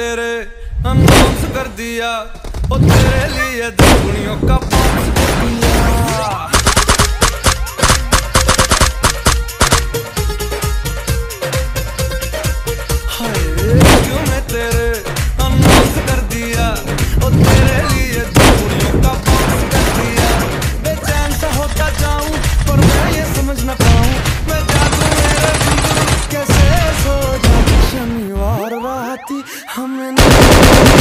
तेरे हम कर दिया। वो तेरे लिए दुनियों का पास कर दिया। जाती हमने